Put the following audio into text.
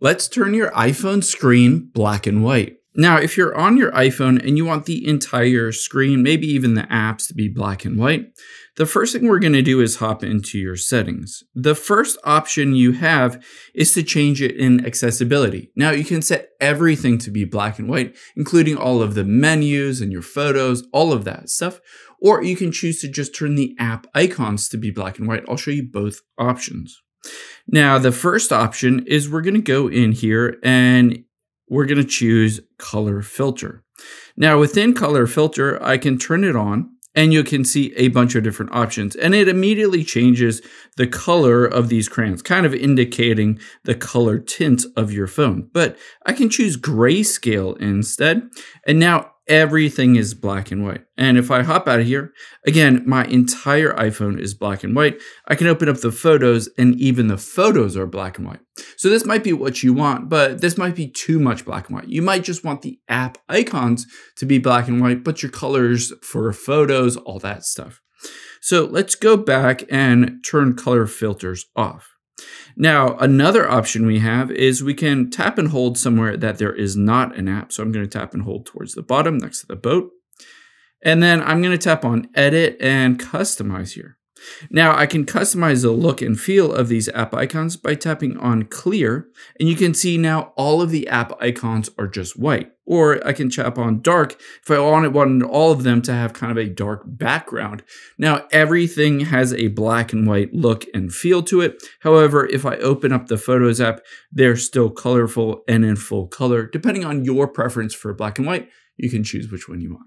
Let's turn your iPhone screen black and white. Now, if you're on your iPhone and you want the entire screen, maybe even the apps to be black and white, the first thing we're going to do is hop into your settings. The first option you have is to change it in accessibility. Now, you can set everything to be black and white, including all of the menus and your photos, all of that stuff. Or you can choose to just turn the app icons to be black and white. I'll show you both options. Now, the first option is we're going to go in here and we're going to choose color filter. Now, within color filter, I can turn it on and you can see a bunch of different options and it immediately changes the color of these crayons kind of indicating the color tint of your phone but i can choose grayscale instead and now everything is black and white. And if I hop out of here, again, my entire iPhone is black and white. I can open up the photos and even the photos are black and white. So this might be what you want, but this might be too much black and white. You might just want the app icons to be black and white, but your colors for photos, all that stuff. So let's go back and turn color filters off. Now, another option we have is we can tap and hold somewhere that there is not an app. So I'm going to tap and hold towards the bottom next to the boat. And then I'm going to tap on edit and customize here. Now I can customize the look and feel of these app icons by tapping on clear and you can see now all of the app icons are just white. Or I can tap on dark if I wanted, wanted all of them to have kind of a dark background. Now everything has a black and white look and feel to it. However, if I open up the Photos app, they're still colorful and in full color. Depending on your preference for black and white, you can choose which one you want.